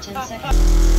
Ten seconds.